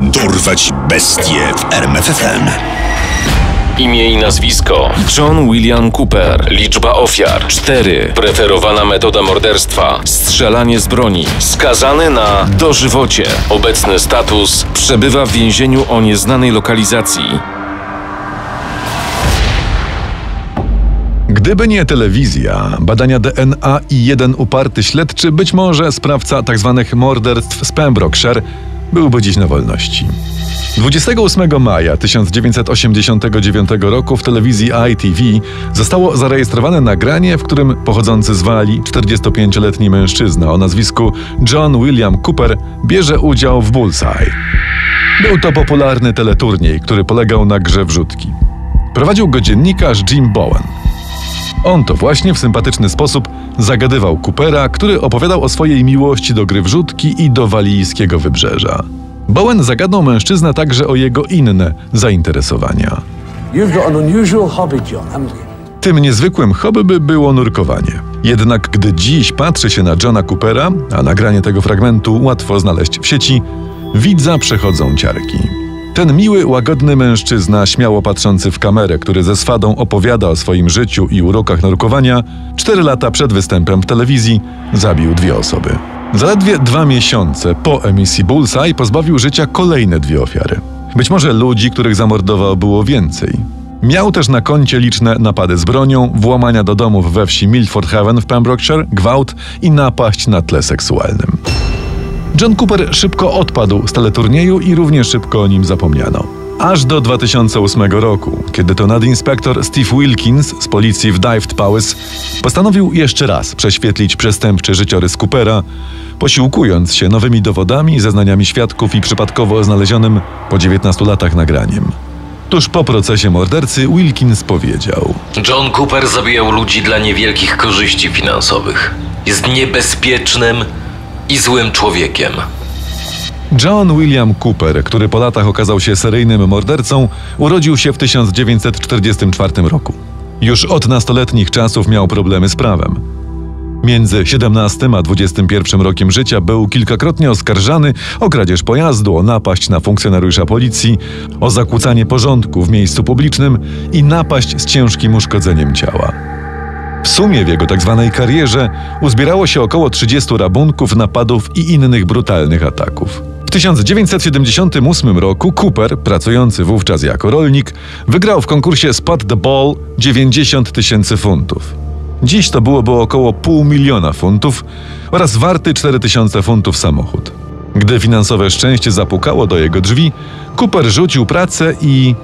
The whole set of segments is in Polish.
Dorwać bestie w RMFFM. Imię i nazwisko: John William Cooper. Liczba ofiar: 4. Preferowana metoda morderstwa: strzelanie z broni. Skazany na dożywocie. Obecny status: przebywa w więzieniu o nieznanej lokalizacji. Gdyby nie telewizja, badania DNA i jeden uparty śledczy, być może sprawca tzw. morderstw z Pembrokeshire byłby dziś na wolności. 28 maja 1989 roku w telewizji ITV zostało zarejestrowane nagranie, w którym pochodzący z Walii 45-letni mężczyzna o nazwisku John William Cooper bierze udział w Bullseye. Był to popularny teleturniej, który polegał na grze wrzutki. Prowadził go dziennikarz Jim Bowen. On to właśnie w sympatyczny sposób zagadywał Coopera, który opowiadał o swojej miłości do gry wrzutki i do walijskiego wybrzeża. Bowen zagadnął mężczyznę także o jego inne zainteresowania. Hobby, John? Tym niezwykłym hobby by było nurkowanie. Jednak gdy dziś patrzy się na Johna Coopera, a nagranie tego fragmentu łatwo znaleźć w sieci, widza przechodzą ciarki. Ten miły, łagodny mężczyzna, śmiało patrzący w kamerę, który ze swadą opowiada o swoim życiu i urokach nurkowania, cztery lata przed występem w telewizji zabił dwie osoby. Zaledwie dwa miesiące po emisji Bullseye pozbawił życia kolejne dwie ofiary. Być może ludzi, których zamordował, było więcej. Miał też na koncie liczne napady z bronią, włamania do domów we wsi Milford Haven w Pembrokeshire, gwałt i napaść na tle seksualnym. John Cooper szybko odpadł z teleturnieju i równie szybko o nim zapomniano. Aż do 2008 roku, kiedy to nadinspektor Steve Wilkins z policji w Dyfed Powys postanowił jeszcze raz prześwietlić przestępczy życiorys Coopera, posiłkując się nowymi dowodami, zeznaniami świadków i przypadkowo znalezionym po 19 latach nagraniem. Tuż po procesie mordercy Wilkins powiedział: John Cooper zabijał ludzi dla niewielkich korzyści finansowych. Jest niebezpiecznym i złym człowiekiem. John William Cooper, który po latach okazał się seryjnym mordercą, urodził się w 1944 roku. Już od nastoletnich czasów miał problemy z prawem. Między 17 a 21 rokiem życia był kilkakrotnie oskarżany o kradzież pojazdu, o napaść na funkcjonariusza policji, o zakłócanie porządku w miejscu publicznym i napaść z ciężkim uszkodzeniem ciała. Sumie w jego tzw. Tak karierze uzbierało się około 30 rabunków, napadów i innych brutalnych ataków. W 1978 roku Cooper, pracujący wówczas jako rolnik, wygrał w konkursie Spot the Ball 90 tysięcy funtów. Dziś to byłoby około pół miliona funtów oraz warty 4000 funtów samochód. Gdy finansowe szczęście zapukało do jego drzwi, Cooper rzucił pracę i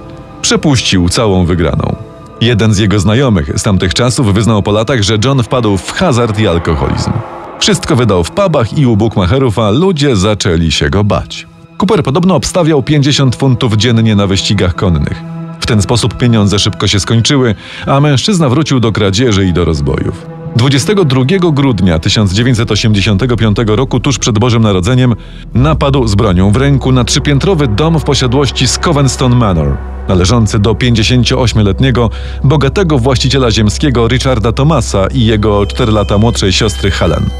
przepuścił całą wygraną. Jeden z jego znajomych z tamtych czasów wyznał po latach, że John wpadł w hazard i alkoholizm. Wszystko wydał w pubach i u bukmacherów, a ludzie zaczęli się go bać. Cooper podobno obstawiał 50 funtów dziennie na wyścigach konnych. W ten sposób pieniądze szybko się skończyły, a mężczyzna wrócił do kradzieży i do rozbojów. 22 grudnia 1985 roku, tuż przed Bożym Narodzeniem, napadł z bronią w ręku na trzypiętrowy dom w posiadłości Scovenstone Manor, należący do 58-letniego, bogatego właściciela ziemskiego Richarda Thomasa i jego 4 lata młodszej siostry Helen.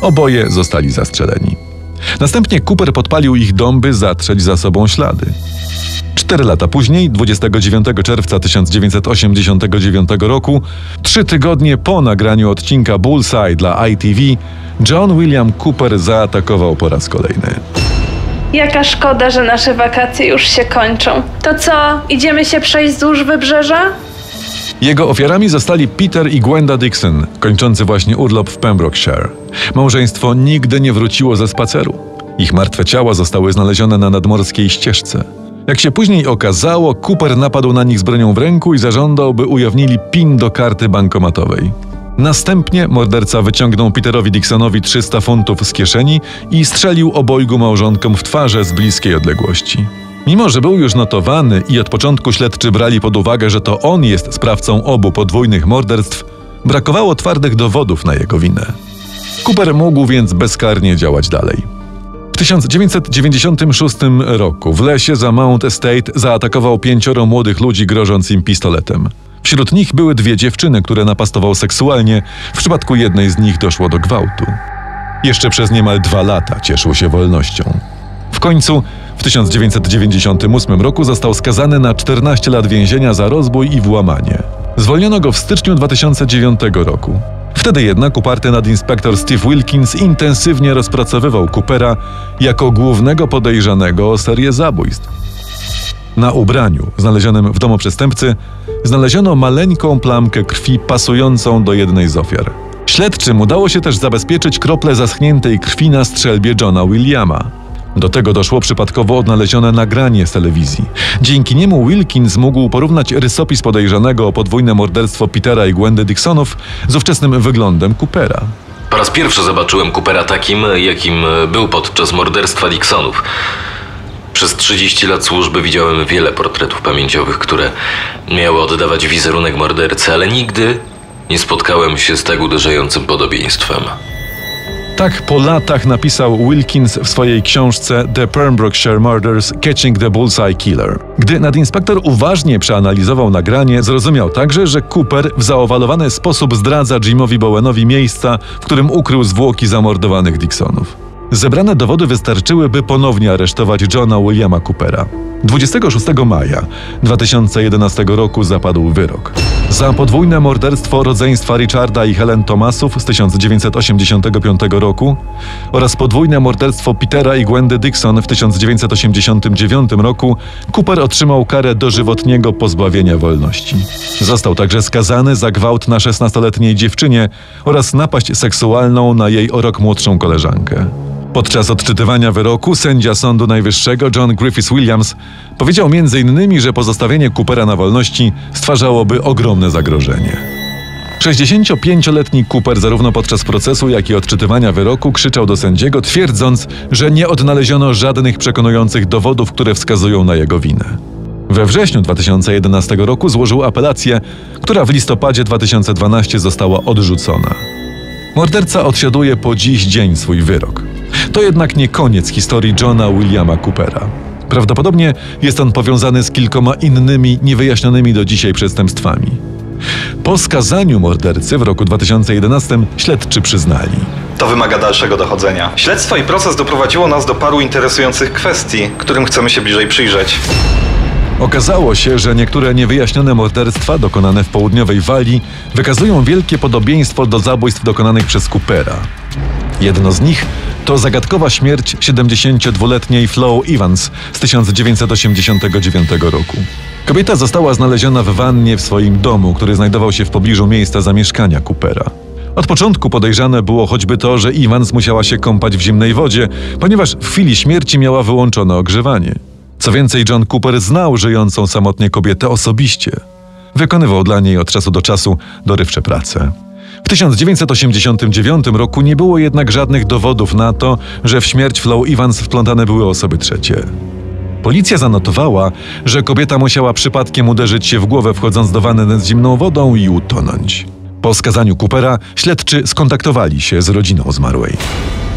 Oboje zostali zastrzeleni. Następnie Cooper podpalił ich dom, by zatrzeć za sobą ślady. Cztery lata później, 29 czerwca 1989 roku, trzy tygodnie po nagraniu odcinka Bullseye dla ITV, John William Cooper zaatakował po raz kolejny. Jaka szkoda, że nasze wakacje już się kończą. To co, idziemy się przejść wzdłuż wybrzeża? Jego ofiarami zostali Peter i Gwenda Dixon, kończący właśnie urlop w Pembrokeshire. Małżeństwo nigdy nie wróciło ze spaceru. Ich martwe ciała zostały znalezione na nadmorskiej ścieżce. Jak się później okazało, Cooper napadł na nich z bronią w ręku i zażądał, by ujawnili PIN do karty bankomatowej. Następnie morderca wyciągnął Peterowi Dixonowi 300 funtów z kieszeni i strzelił obojgu małżonkom w twarze z bliskiej odległości. Mimo, że był już notowany i od początku śledczy brali pod uwagę, że to on jest sprawcą obu podwójnych morderstw, brakowało twardych dowodów na jego winę. Cooper mógł więc bezkarnie działać dalej. W 1996 roku w lesie za Mount Estate zaatakował pięcioro młodych ludzi grożąc im pistoletem. Wśród nich były dwie dziewczyny, które napastował seksualnie. W przypadku jednej z nich doszło do gwałtu. Jeszcze przez niemal dwa lata cieszył się wolnością. W końcu w W 1998 roku został skazany na 14 lat więzienia za rozbój i włamanie. Zwolniono go w styczniu 2009 roku. Wtedy jednak uparty nadinspektor Steve Wilkins intensywnie rozpracowywał Coopera jako głównego podejrzanego o serię zabójstw. Na ubraniu znalezionym w domu przestępcy znaleziono maleńką plamkę krwi pasującą do jednej z ofiar. Śledczym udało się też zabezpieczyć krople zaschniętej krwi na strzelbie Johna Williama. Do tego doszło przypadkowo odnalezione nagranie z telewizji. Dzięki niemu Wilkins mógł porównać rysopis podejrzanego o podwójne morderstwo Petera i Gwendy Dixonów z ówczesnym wyglądem Coopera. Po raz pierwszy zobaczyłem Coopera takim, jakim był podczas morderstwa Dixonów. Przez 30 lat służby widziałem wiele portretów pamięciowych, które miały oddawać wizerunek mordercy, ale nigdy nie spotkałem się z tak uderzającym podobieństwem. Tak po latach napisał Wilkins w swojej książce The Pembrokeshire Murders Catching the Bullseye Killer. Gdy nadinspektor uważnie przeanalizował nagranie, zrozumiał także, że Cooper w zaowalowany sposób zdradza Jimowi Bowenowi miejsca, w którym ukrył zwłoki zamordowanych Dixonów. Zebrane dowody wystarczyły, by ponownie aresztować Johna Williama Coopera. 26 maja 2011 roku zapadł wyrok. Za podwójne morderstwo rodzeństwa Richarda i Helen Thomasów z 1985 roku oraz podwójne morderstwo Petera i Gwendy Dixon w 1989 roku Cooper otrzymał karę dożywotniego pozbawienia wolności. Został także skazany za gwałt na 16-letniej dziewczynie oraz napaść seksualną na jej o rok młodszą koleżankę. Podczas odczytywania wyroku sędzia Sądu Najwyższego John Griffiths Williams powiedział m.in., że pozostawienie Coopera na wolności stwarzałoby ogromne zagrożenie. 65-letni Cooper zarówno podczas procesu, jak i odczytywania wyroku krzyczał do sędziego, twierdząc, że nie odnaleziono żadnych przekonujących dowodów, które wskazują na jego winę. We wrześniu 2011 roku złożył apelację, która w listopadzie 2012 została odrzucona. Morderca odsiaduje po dziś dzień swój wyrok. To jednak nie koniec historii Johna Williama Coopera. Prawdopodobnie jest on powiązany z kilkoma innymi niewyjaśnionymi do dzisiaj przestępstwami. Po skazaniu mordercy w roku 2011 śledczy przyznali. To wymaga dalszego dochodzenia. Śledztwo i proces doprowadziło nas do paru interesujących kwestii, którym chcemy się bliżej przyjrzeć. Okazało się, że niektóre niewyjaśnione morderstwa dokonane w południowej Walii wykazują wielkie podobieństwo do zabójstw dokonanych przez Coopera. Jedno z nich to zagadkowa śmierć 72-letniej Flo Evans z 1989 roku. Kobieta została znaleziona w wannie w swoim domu, który znajdował się w pobliżu miejsca zamieszkania Coopera. Od początku podejrzane było choćby to, że Evans musiała się kąpać w zimnej wodzie, ponieważ w chwili śmierci miała wyłączone ogrzewanie. Co więcej, John Cooper znał żyjącą samotnie kobietę osobiście. Wykonywał dla niej od czasu do czasu dorywcze prace. W 1989 roku nie było jednak żadnych dowodów na to, że w śmierć Flo Evans wplątane były osoby trzecie. Policja zanotowała, że kobieta musiała przypadkiem uderzyć się w głowę wchodząc do wanny z zimną wodą i utonąć. Po skazaniu Coopera śledczy skontaktowali się z rodziną zmarłej.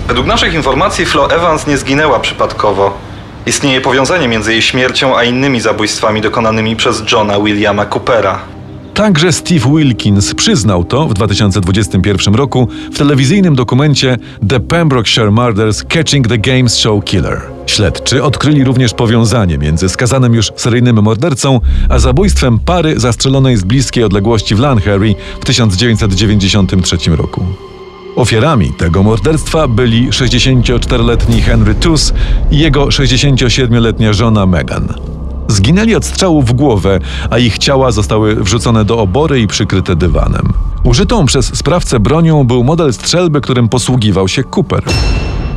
Według naszych informacji Flo Evans nie zginęła przypadkowo. Istnieje powiązanie między jej śmiercią a innymi zabójstwami dokonanymi przez Johna Williama Coopera. Także Steve Wilkins przyznał to w 2021 roku w telewizyjnym dokumencie The Pembrokeshire Murders Catching the Games Show Killer. Śledczy odkryli również powiązanie między skazanym już seryjnym mordercą, a zabójstwem pary zastrzelonej z bliskiej odległości w Lanhery w 1993 roku. Ofiarami tego morderstwa byli 64-letni Henry Tuss i jego 67-letnia żona Megan. Zginęli od strzału w głowę, a ich ciała zostały wrzucone do obory i przykryte dywanem. Użytą przez sprawcę bronią był model strzelby, którym posługiwał się Cooper.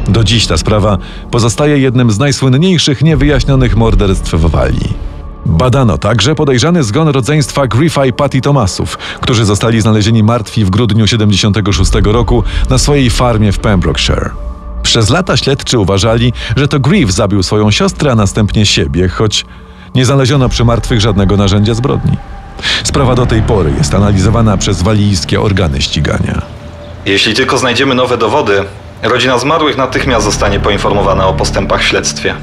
Do dziś ta sprawa pozostaje jednym z najsłynniejszych niewyjaśnionych morderstw w Walii. Badano także podejrzany zgon rodzeństwa Griffa i Patty Thomasów, którzy zostali znalezieni martwi w grudniu 76 roku na swojej farmie w Pembrokeshire. Przez lata śledczy uważali, że to Griff zabił swoją siostrę, a następnie siebie, choć nie znaleziono przy martwych żadnego narzędzia zbrodni. Sprawa do tej pory jest analizowana przez walijskie organy ścigania. Jeśli tylko znajdziemy nowe dowody, rodzina zmarłych natychmiast zostanie poinformowana o postępach w śledztwie.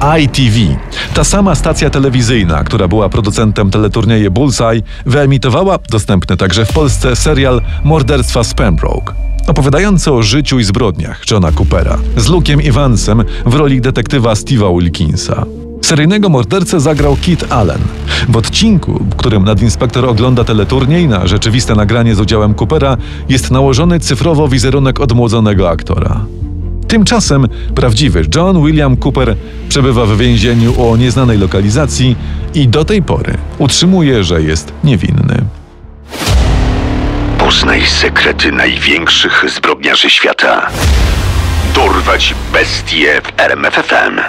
ITV, ta sama stacja telewizyjna, która była producentem teleturnieje Bullseye, wyemitowała, dostępny także w Polsce, serial Morderstwa z Pembroke. opowiadający o życiu i zbrodniach Johna Coopera z Luke'em Evansem w roli detektywa Steve'a Wilkinsa. Seryjnego mordercę zagrał Kit Allen. W odcinku, w którym nadinspektor ogląda teleturniej na rzeczywiste nagranie z udziałem Coopera, jest nałożony cyfrowo wizerunek odmłodzonego aktora. Tymczasem prawdziwy John William Cooper przebywa w więzieniu o nieznanej lokalizacji i do tej pory utrzymuje, że jest niewinny. Poznaj sekrety największych zbrodniarzy świata. Dorwać bestie w RMFFM.